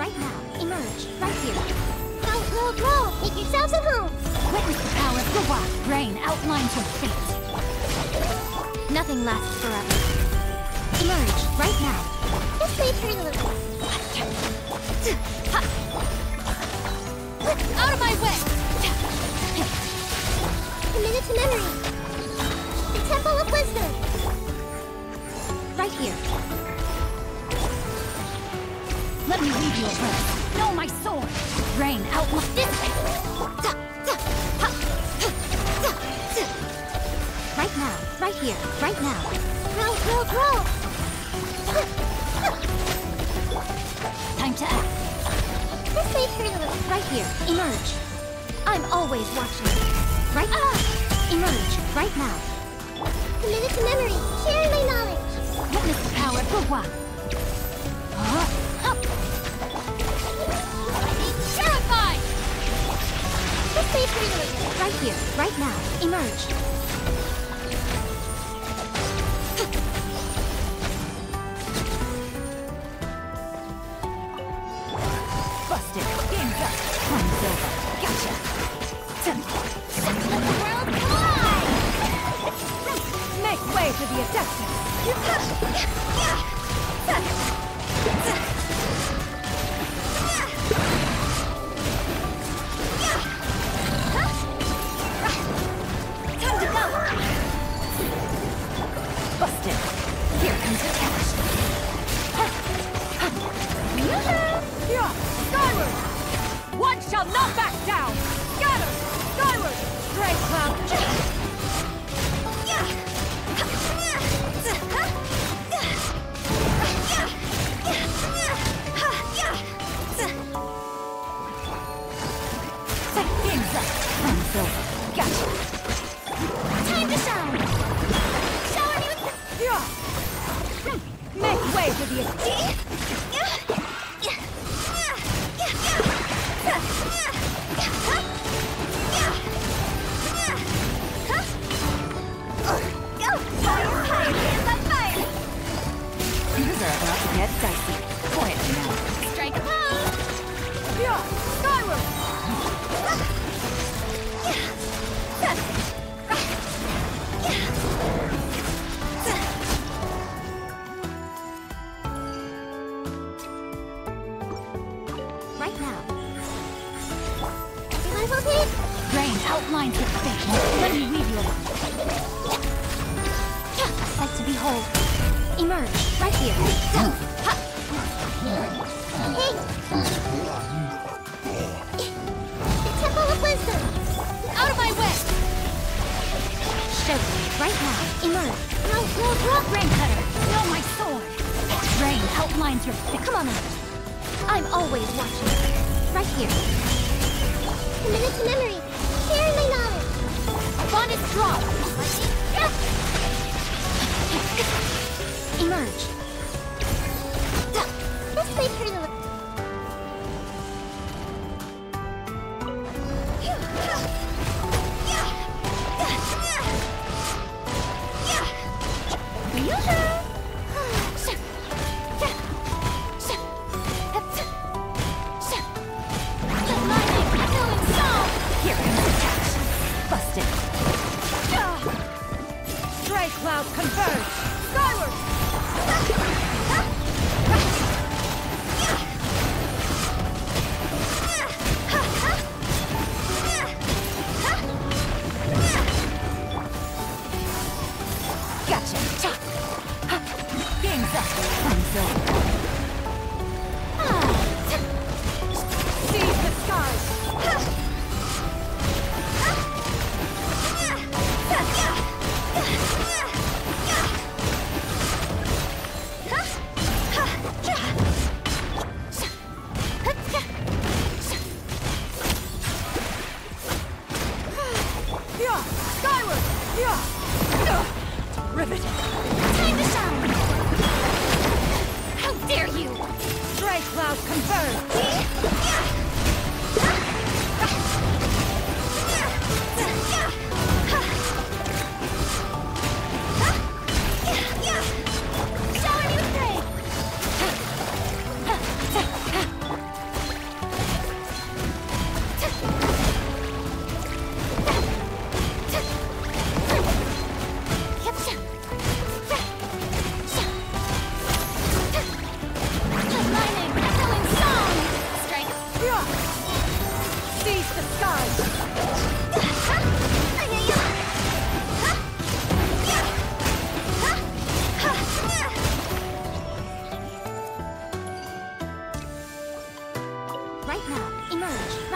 right now. Emerge, right here. Go, go, go! Make yourselves at home! Witness the power of the wild. Rain outlines your fate. Nothing lasts forever. Emerge, right now. This may hurt a little. Out of my way! Committed to memory. The Temple of Wisdom. Right here. Let me lead you a breath. Know my sword. Rain outlines this way. Right now, right here, right now. Grow, grow, grow! Time to act. This may hurt. Right here, emerge. I'm always watching. Right ah! Emerge, right now. Committed to memory, sharing my knowledge. Witness the power of the Right here, right now, emerge. Busted. Game's up. Over. Gotcha. Let the world collide! Make way for the. Sight. Emerge, right here. Hey! The Temple of Wisdom! Out of my way! Show right now. Emerge. Grow, grow, grow! Rain cutter, know my sword. Rain outlines your fate. Come on out. I'm always watching. Right here. Committed to memory. Sharing my knowledge. Is strong. Emerge. This hurt a little. Stray converge.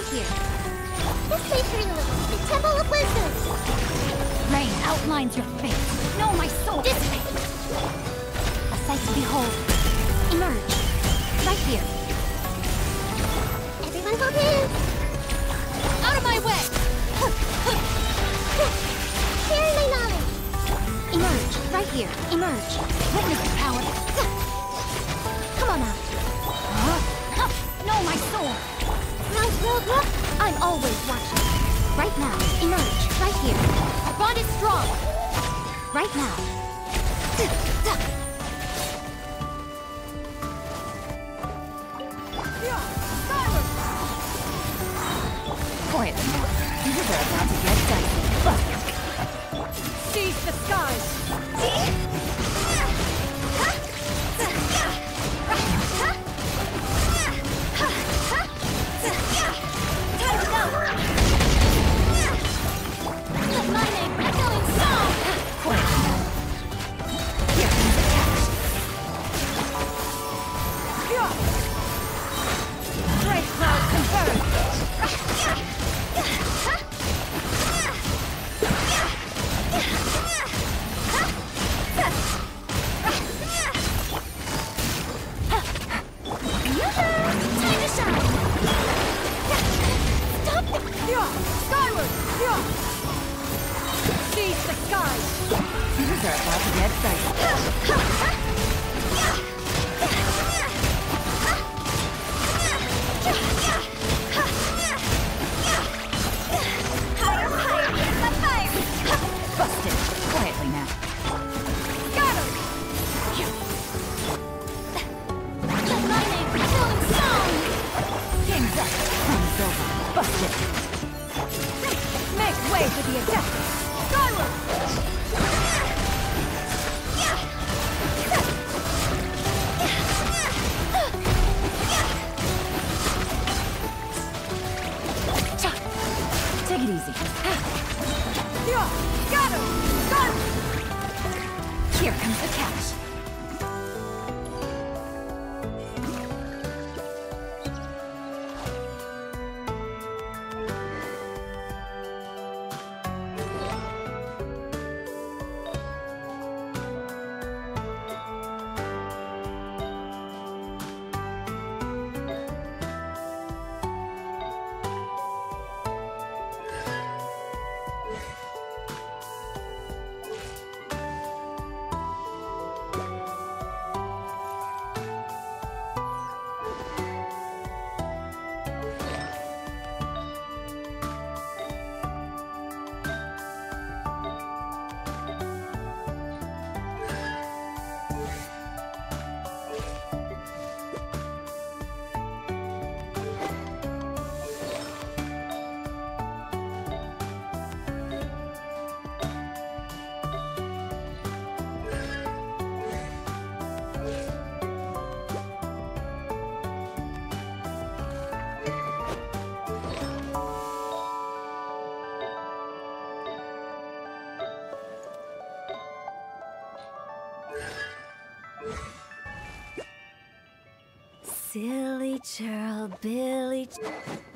Right here. This way, Hurry The Temple of Wisdom. Rain outlines your fate. Know my sword. This way. A sight to behold. Emerge. Right here. Everyone hold hands. Out of my way! Share my knowledge. Emerge. Right here. Emerge. Witness I'm always watching. Right now. Emerge. Right here. Our bond is strong. Right now. Quiet. These are about to get skies! These are about to get dicey. Easy. Silly churl, Billy. Ch-